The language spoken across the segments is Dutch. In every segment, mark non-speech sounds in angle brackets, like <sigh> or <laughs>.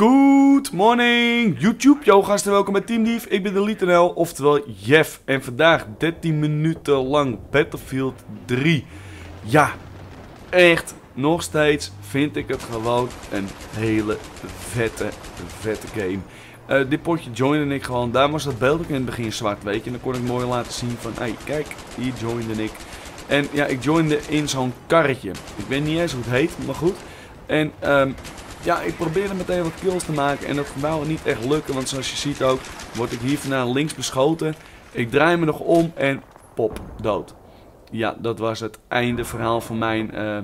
Good morning YouTube, yo gasten, welkom bij Team Dief. Ik ben de Litanel, oftewel Jeff. En vandaag 13 minuten lang Battlefield 3. Ja, echt, nog steeds vind ik het gewoon een hele vette, vette game. Uh, dit potje joinde ik gewoon, daar was dat beeld ook in het begin zwart, weet je. En dan kon ik mooi laten zien van, hey, kijk, hier joinde ik. En ja, ik joinde in zo'n karretje. Ik weet niet eens hoe het heet, maar goed. En um, ja, ik probeerde meteen wat kills te maken en dat wou niet echt lukken. Want zoals je ziet ook, word ik hier vandaan links beschoten. Ik draai me nog om en pop, dood. Ja, dat was het einde verhaal van mijn... Uh,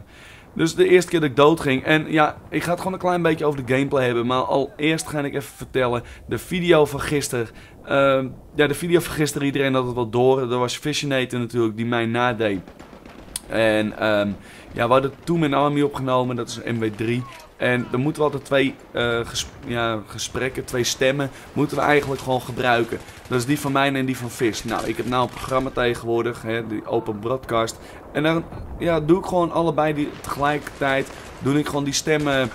dus de eerste keer dat ik dood ging. En ja, ik ga het gewoon een klein beetje over de gameplay hebben. Maar allereerst ga ik even vertellen. De video van gisteren. Uh, ja, de video van gisteren, iedereen had het wel door. Er was Visionator natuurlijk, die mij nadeed. En um, ja, we hadden toen mijn army opgenomen, dat is een MW3. En dan moeten we altijd twee uh, ja, gesprekken, twee stemmen, moeten we eigenlijk gewoon gebruiken. Dat is die van mij en die van Vis. Nou, ik heb nou een programma tegenwoordig, hè, die Open Broadcast. En dan ja, doe ik gewoon allebei die tegelijkertijd, doe ik gewoon die stemmen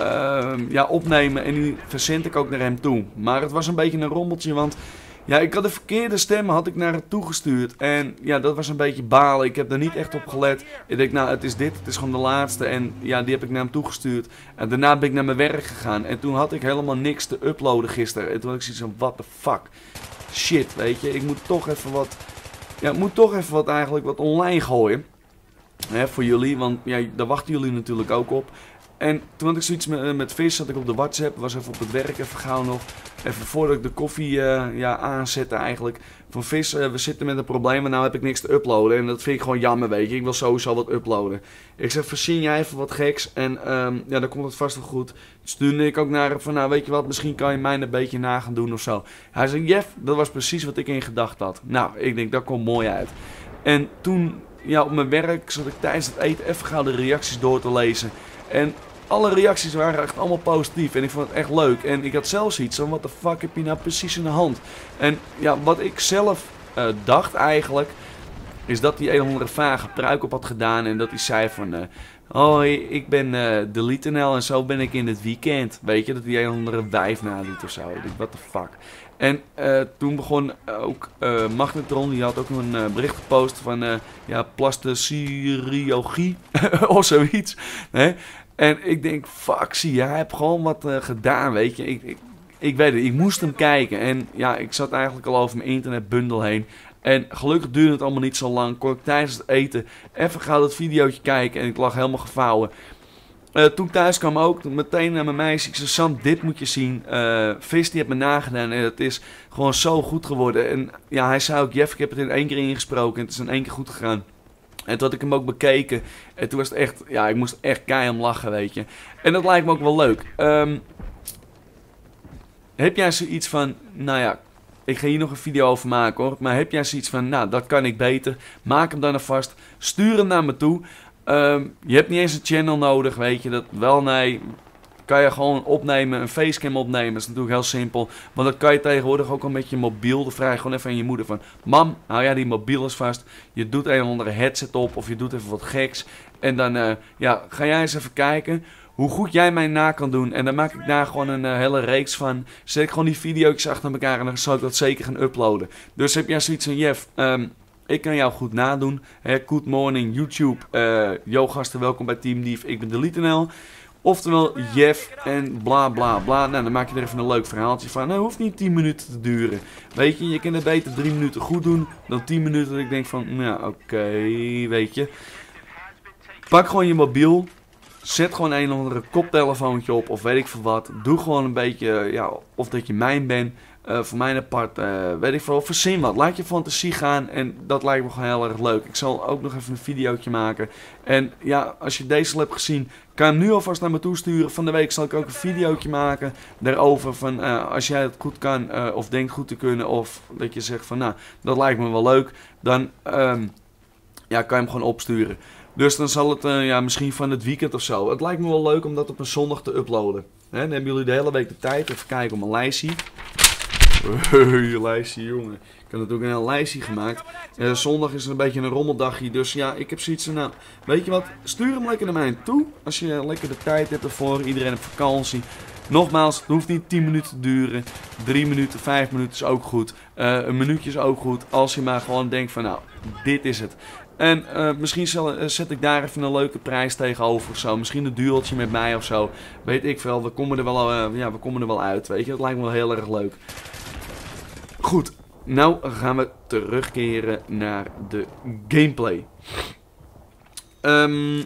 uh, ja, opnemen en die verzend ik ook naar hem toe. Maar het was een beetje een rommeltje, want ja, ik had de verkeerde stem had ik naar het toegestuurd. En ja, dat was een beetje balen. Ik heb er niet echt op gelet. Ik denk, nou, het is dit. Het is gewoon de laatste. En ja, die heb ik naar hem toegestuurd. En daarna ben ik naar mijn werk gegaan. En toen had ik helemaal niks te uploaden gisteren. En toen had ik zoiets van, what the fuck. Shit, weet je. Ik moet toch even wat... Ja, ik moet toch even wat eigenlijk wat online gooien. Hè, voor jullie. Want ja, daar wachten jullie natuurlijk ook op. En toen had ik zoiets met, eh, met vis, zat ik op de WhatsApp, was even op het werk, even gauw nog. Even voordat ik de koffie uh, ja, aanzette eigenlijk. Van vis, uh, we zitten met een probleem, maar nou heb ik niks te uploaden. En dat vind ik gewoon jammer, weet je. Ik wil sowieso wat uploaden. Ik zeg, verzin jij even wat geks en um, ja, dan komt het vast wel goed. Dus ik ook naar van, nou weet je wat, misschien kan je mij een beetje na gaan doen of zo. Hij zei, Jeff, dat was precies wat ik in gedacht had. Nou, ik denk, dat komt mooi uit. En toen, ja, op mijn werk zat ik tijdens het eten even gauw de reacties door te lezen. En alle reacties waren echt allemaal positief. En ik vond het echt leuk. En ik had zelfs iets van, wat de fuck heb je nou precies in de hand? En ja, wat ik zelf uh, dacht eigenlijk, is dat hij een of andere vage pruik op had gedaan. En dat hij zei van, oh, ik ben uh, de Litanel en zo ben ik in het weekend. Weet je, dat hij een of andere wijf naliet of zo. Ik the fuck. En toen begon ook Magnetron, die had ook een bericht gepost van ja, plasticirurgie <laughs> of zoiets. Nee? En ik denk, fuck, zie je, hij heeft gewoon wat uh, gedaan, weet je. Ik, ik, ik, weet het, ik moest hem kijken. En ja, ik zat eigenlijk al over mijn internetbundel heen. En gelukkig duurde het allemaal niet zo lang. Kon ik tijdens het eten even gauw dat videootje kijken. En ik lag helemaal gevouwen. Uh, toen ik thuis kwam ook, meteen naar mijn meisje. Ik zei, Sam, dit moet je zien. Uh, Vis die heeft me nagedaan en het is gewoon zo goed geworden. En ja, hij zei ook, Jeff, ik heb het in één keer ingesproken. En het is in één keer goed gegaan. En toen had ik hem ook bekeken. En toen was het echt, ja, ik moest echt keihard lachen, weet je. En dat lijkt me ook wel leuk. Um, heb jij zoiets van, nou ja, ik ga hier nog een video over maken hoor. Maar heb jij zoiets van, nou, dat kan ik beter. Maak hem dan alvast. Stuur hem naar me toe. Um, je hebt niet eens een channel nodig, weet je. Dat wel, nee kan je gewoon opnemen, een facecam opnemen. Dat is natuurlijk heel simpel. Want dat kan je tegenwoordig ook al met je mobiel. Dan vraag gewoon even aan je moeder van... Mam, hou jij die mobiel eens vast. Je doet een of andere headset op of je doet even wat geks. En dan uh, ja, ga jij eens even kijken hoe goed jij mij na kan doen. En dan maak ik daar gewoon een uh, hele reeks van. Zet ik gewoon die video's achter elkaar en dan zal ik dat zeker gaan uploaden. Dus heb jij zoiets van, Jeff... Um, ik kan jou goed nadoen. Hè, good morning, YouTube. Uh, yo gasten, welkom bij Team Dief. Ik ben Delete Oftewel Jeff en bla bla bla. Nou, dan maak je er even een leuk verhaaltje van. Nou, hoeft niet 10 minuten te duren. Weet je, je kan het beter 3 minuten goed doen dan 10 minuten dat ik denk van, nou oké, weet je. Pak gewoon je mobiel. Zet gewoon een of andere koptelefoontje op of weet ik veel wat. Doe gewoon een beetje, ja, of dat je mijn bent. Uh, voor mijn apart, uh, weet ik veel, verzin wat. Laat je fantasie gaan en dat lijkt me gewoon heel erg leuk. Ik zal ook nog even een videootje maken. En ja, als je deze hebt gezien, kan hem nu alvast naar me toesturen. Van de week zal ik ook een videootje maken daarover. Van uh, als jij het goed kan of denkt goed te kunnen. Of dat je zegt van nou, dat lijkt me wel leuk. Dan um, ja, kan je hem gewoon opsturen. Dus dan zal het ja, misschien van het weekend of zo. Het lijkt me wel leuk om dat op een zondag te uploaden. He, dan hebben jullie de hele week de tijd. Even kijken op mijn lijstje. Hey, lijstje, jongen. Ik heb natuurlijk een heel lijstje gemaakt. Uh, zondag is een beetje een rommeldagje. Dus ja, ik heb zoiets van, nou, weet je wat? Stuur hem lekker naar mij toe. Als je lekker de tijd hebt ervoor. Iedereen op vakantie. Nogmaals, het hoeft niet 10 minuten te duren. 3 minuten, 5 minuten is ook goed. Uh, een minuutje is ook goed. Als je maar gewoon denkt van nou, dit is het. En uh, misschien zet ik daar even een leuke prijs tegenover of zo. Misschien een dueltje met mij of zo. Weet ik veel. We komen er wel, ja, we komen er wel uit. Weet je, dat lijkt me wel heel erg leuk. Goed, nou gaan we terugkeren naar de gameplay. Um,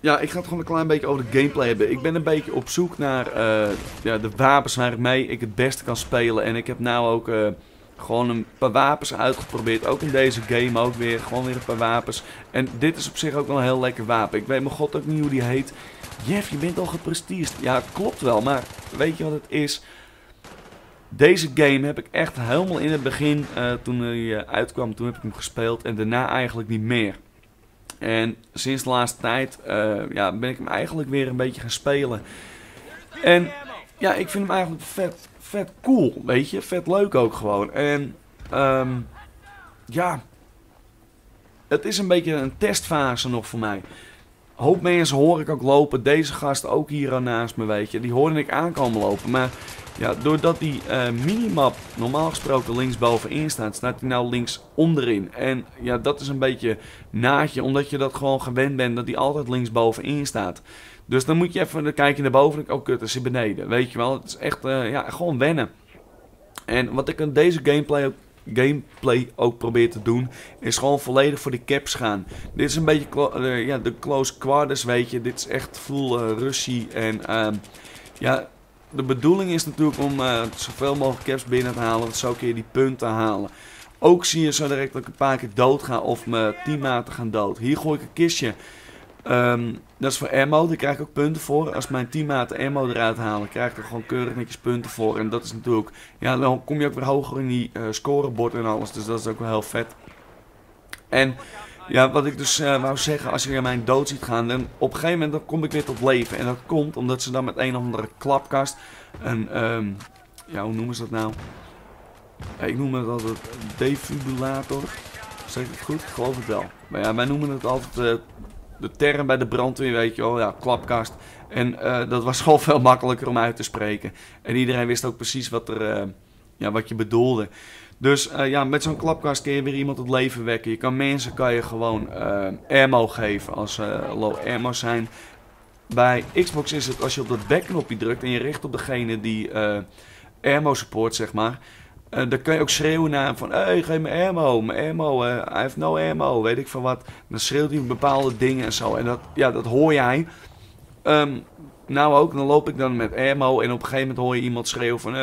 ja, ik ga het gewoon een klein beetje over de gameplay hebben. Ik ben een beetje op zoek naar uh, ja, de wapens waarmee ik het beste kan spelen. En ik heb nou ook uh, gewoon een paar wapens uitgeprobeerd. Ook in deze game ook weer. Gewoon weer een paar wapens. En dit is op zich ook wel een heel lekker wapen. Ik weet mijn god ook niet hoe die heet. Jeff, je bent al geprestiged. Ja, klopt wel. Maar weet je wat het is? Deze game heb ik echt helemaal in het begin, uh, toen hij uitkwam, toen heb ik hem gespeeld. En daarna eigenlijk niet meer. En sinds de laatste tijd uh, ja, ben ik hem eigenlijk weer een beetje gaan spelen. En ja, ik vind hem eigenlijk vet, vet cool, weet je. Vet leuk ook gewoon. En um, ja, het is een beetje een testfase nog voor mij. Hoop mensen hoor ik ook lopen. Deze gast ook hier naast me, weet je. Die hoorde ik aankomen lopen. Maar ja, doordat die uh, minimap normaal gesproken linksbovenin staat, staat hij nou links onderin. En ja, dat is een beetje naadje, omdat je dat gewoon gewend bent dat hij altijd linksbovenin staat. Dus dan moet je even, dan kijk je naar boven en oh kut, is beneden. Weet je wel, het is echt uh, ja, gewoon wennen. En wat ik in deze gameplay ook, gameplay ook probeer te doen, is gewoon volledig voor de caps gaan. Dit is een beetje uh, ja, de close quarters, weet je. Dit is echt full uh, Russie en... Uh, ja, de bedoeling is natuurlijk om uh, zoveel mogelijk caps binnen te halen. Want zo kun je die punten halen. Ook zie je zo direct dat ik een paar keer dood ga of mijn teammaten gaan dood. Hier gooi ik een kistje. Um, dat is voor ammo, daar krijg ik ook punten voor. Als mijn teammaten ammo eruit halen, krijg ik er gewoon keurig netjes punten voor. En dat is natuurlijk, ja, dan kom je ook weer hoger in die uh, scorebord en alles. Dus dat is ook wel heel vet. En ja, wat ik dus uh, wou zeggen, als je mijn dood ziet gaan, dan op een gegeven moment dan kom ik weer tot leven. En dat komt omdat ze dan met een of andere klapkast, een, um, ja, hoe noemen ze dat nou? Ik noem het altijd defibrillator. Zeg ik het goed? Ik geloof het wel. Maar ja, wij noemen het altijd uh, de term bij de brandweer, weet je wel. Ja, klapkast. En uh, dat was gewoon veel makkelijker om uit te spreken. En iedereen wist ook precies wat, er, ja, wat je bedoelde. Dus uh, ja, met zo'n klapkast kun je weer iemand het leven wekken. Je kan mensen kan je gewoon ammo geven als ze low ammo zijn. Bij Xbox is het als je op dat backknopje drukt en je richt op degene die ammo support, zeg maar. Dan kan je ook schreeuwen naar hem van, hé, hey, geef me ammo, mijn ammo, heeft no ammo, weet ik van wat. Dan schreeuwt hij bepaalde dingen en zo. En dat, ja, dat hoor jij. Um, nou ook, dan loop ik dan met ammo en op een gegeven moment hoor je iemand schreeuwen van,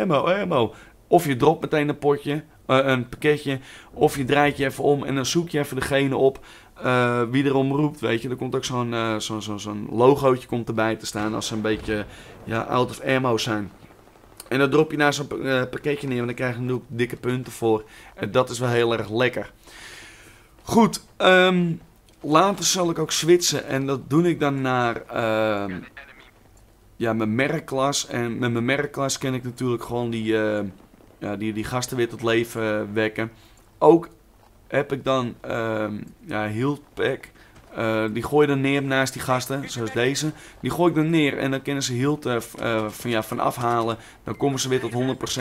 ammo, ammo. Of je dropt meteen een potje, uh, een pakketje. Of je draait je even om en dan zoek je even degene op uh, wie erom roept. Weet je, er komt ook zo'n uh, zo, zo, zo'n logootje komt erbij te staan als ze een beetje ja, out of ammo zijn. En dan drop je naar zo'n pakketje neer en dan krijg je natuurlijk dikke punten voor. En dat is wel heel erg lekker. Goed, um, later zal ik ook switchen en dat doe ik dan naar uh, ja, mijn merkklas. En met mijn merkklas ken ik natuurlijk gewoon die, uh, ja, die, die gasten weer tot leven wekken. Ook heb ik dan uh, ja, Pack. Uh, die gooi je dan neer naast die gasten, zoals deze. Die gooi ik dan neer en dan kunnen ze hield uh, van, ja, van afhalen. Dan komen ze weer tot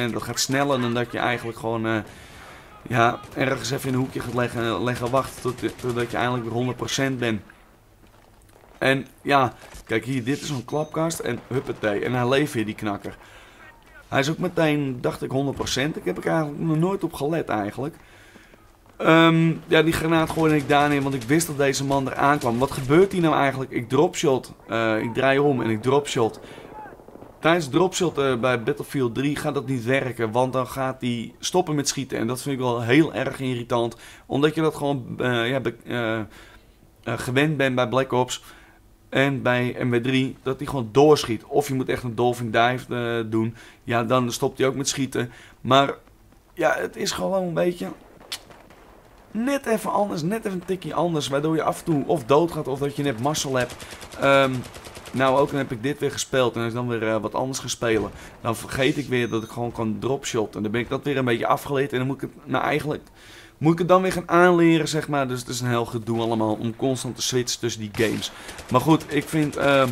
100%. Dat gaat sneller dan dat je eigenlijk gewoon uh, ja, ergens even in een hoekje gaat leggen, leggen wachten tot, totdat je eigenlijk weer 100% bent. En ja, kijk hier, dit is een klapkast en huppatee. En hij leeft weer die knakker. Hij is ook meteen, dacht ik, 100%. Ik heb er eigenlijk nog nooit op gelet eigenlijk. Um, ja, die granaat gooide ik daarin, want ik wist dat deze man er aankwam. Wat gebeurt hier nou eigenlijk? Ik dropshot, uh, ik draai om en ik dropshot. Tijdens dropshot uh, bij Battlefield 3 gaat dat niet werken, want dan gaat hij stoppen met schieten. En dat vind ik wel heel erg irritant, omdat je dat gewoon uh, ja, gewend bent bij Black Ops. En bij MW3 dat hij gewoon doorschiet. Of je moet echt een dolphin dive doen. Ja, dan stopt hij ook met schieten. Maar ja, het is gewoon een beetje... Net even anders, net even een tikje anders. Waardoor je af en toe of doodgaat of dat je net muscle hebt. Um, nou, ook dan heb ik dit weer gespeeld en als ik dan weer uh, wat anders ga spelen. Dan vergeet ik weer dat ik gewoon kan dropshot. En dan ben ik dat weer een beetje afgeleid. En dan moet ik het nou eigenlijk moet ik het dan weer gaan aanleren, zeg maar. Dus het is een heel gedoe allemaal om constant te switchen tussen die games. Maar goed, ik vind uh,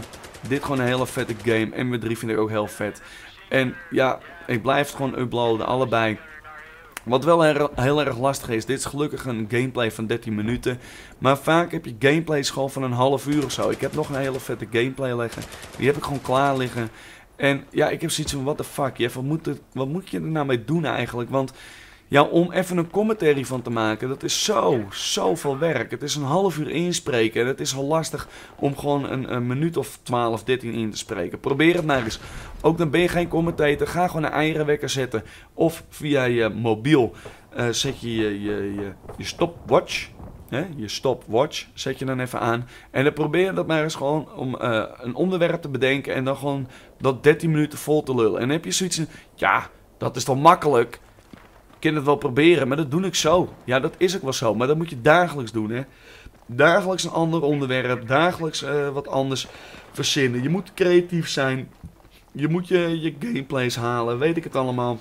dit gewoon een hele vette game. MW3 vind ik ook heel vet. En ja, ik blijf het gewoon uploaden, allebei. Wat wel heel erg lastig is, dit is gelukkig een gameplay van 13 minuten. Maar vaak heb je gameplays gewoon van een half uur of zo. Ik heb nog een hele vette gameplay liggen. Die heb ik gewoon klaar liggen. En ja, ik heb zoiets van, what the fuck, Jeff, wat moet, wat moet je er nou mee doen eigenlijk? Want ja, om even een commentary van te maken, dat is zo, zoveel werk. Het is een half uur inspreken en het is al lastig om gewoon een, een minuut of 12, 13 in te spreken. Probeer het maar eens. Ook dan ben je geen commentator, ga gewoon een eigen wekker zetten. Of via je mobiel uh, zet je je, je, je, je stopwatch, hè, je stopwatch, zet je dan even aan. En dan probeer dat maar eens gewoon om uh, een onderwerp te bedenken en dan gewoon dat 13 minuten vol te lullen. En dan heb je zoiets van, ja, dat is toch makkelijk kan het wel proberen, maar dat doe ik zo. Ja, dat is ook wel zo. Maar dat moet je dagelijks doen, hè. Dagelijks een ander onderwerp. Dagelijks uh, wat anders verzinnen. Je moet creatief zijn. Je moet je, je gameplays halen. Weet ik het allemaal.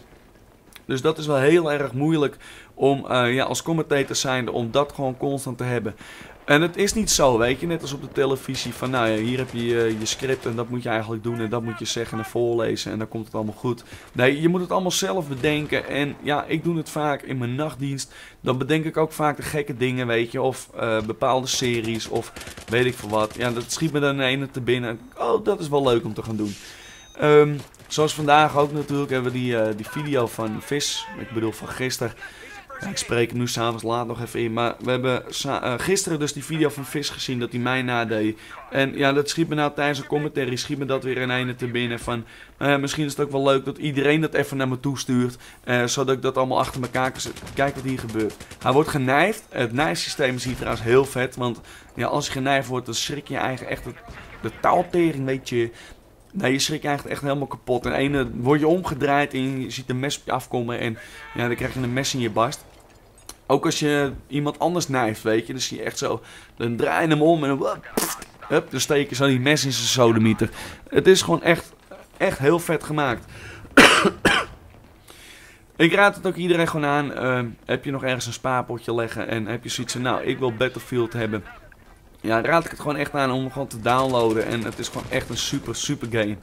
Dus dat is wel heel erg moeilijk om uh, ja, als commentator zijnde om dat gewoon constant te hebben. En het is niet zo, weet je, net als op de televisie van nou ja, hier heb je je, je script en dat moet je eigenlijk doen en dat moet je zeggen en voorlezen en dan komt het allemaal goed. Nee, je moet het allemaal zelf bedenken en ja, ik doe het vaak in mijn nachtdienst. Dan bedenk ik ook vaak de gekke dingen, weet je, of uh, bepaalde series of weet ik veel wat. Ja, dat schiet me dan in ene te binnen. Oh, dat is wel leuk om te gaan doen. Um, zoals vandaag ook natuurlijk hebben we die, uh, die video van Vis, ik bedoel van gisteren. Ik spreek hem nu s'avonds laat nog even in. Maar we hebben uh, gisteren dus die video van Vis gezien dat hij mij nadeed. En ja, dat schiet me nou tijdens een commentary, schiet me dat weer in ene te binnen. Van, uh, misschien is het ook wel leuk dat iedereen dat even naar me toe stuurt. Uh, zodat ik dat allemaal achter elkaar kan zetten. Kijk wat hier gebeurt. Hij wordt genijfd. Het nijfsysteem ziet trouwens heel vet. Want ja, als je genijfd wordt, dan schrik je eigen echt het, de taaltering, weet je. Nee, je schrikt eigenlijk echt helemaal kapot. En ene word je omgedraaid en je ziet een mes op je afkomen. En ja, dan krijg je een mes in je barst. Ook als je iemand anders nijft, weet je. Dan zie je echt zo, dan draai je hem om en dan, hup, dan steek je zo die mes in zijn sodemieter. Het is gewoon echt, echt heel vet gemaakt. <coughs> ik raad het ook iedereen gewoon aan. Uh, heb je nog ergens een spaarpotje leggen en heb je zoiets van, nou, ik wil Battlefield hebben. Ja, raad ik het gewoon echt aan om gewoon te downloaden. En het is gewoon echt een super, super game.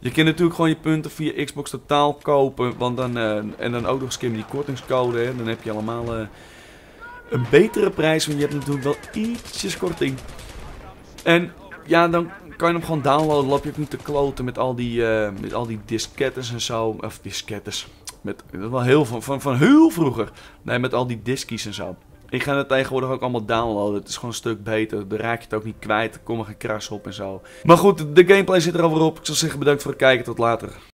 Je kunt natuurlijk gewoon je punten via Xbox Totaal kopen. Want dan, uh, en dan ook nog eens die kortingscode. Hè. Dan heb je allemaal uh, een betere prijs. Want je hebt natuurlijk wel ietsjes korting. En ja, dan kan je hem gewoon downloaden. Loop je ook niet te kloten met al die, uh, met al die diskettes en zo. Of diskettes. Met, wel heel van, van, van heel vroeger. Nee, met al die diskies en zo. Ik ga het tegenwoordig ook allemaal downloaden. Het is gewoon een stuk beter. Dan raak je het ook niet kwijt. Er komen geen kras op en zo. Maar goed, de gameplay zit er alweer op. Ik zal zeggen bedankt voor het kijken. Tot later.